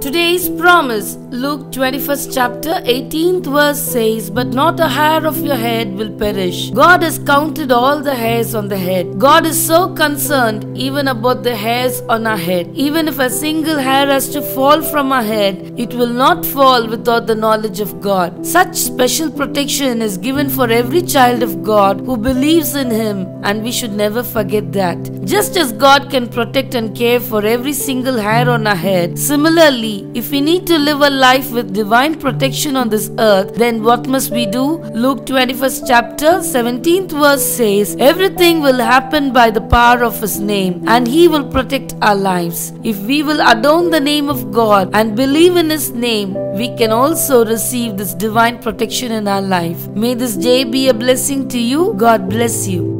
Today's promise, Luke 21st chapter 18th verse says, But not a hair of your head will perish. God has counted all the hairs on the head. God is so concerned even about the hairs on our head. Even if a single hair has to fall from our head, it will not fall without the knowledge of God. Such special protection is given for every child of God who believes in Him, and we should never forget that. Just as God can protect and care for every single hair on our head, similarly, if we need to live a life with divine protection on this earth, then what must we do? Luke 21st chapter 17th verse says, Everything will happen by the power of His name, and He will protect our lives. If we will adorn the name of God and believe in His name, we can also receive this divine protection in our life. May this day be a blessing to you. God bless you.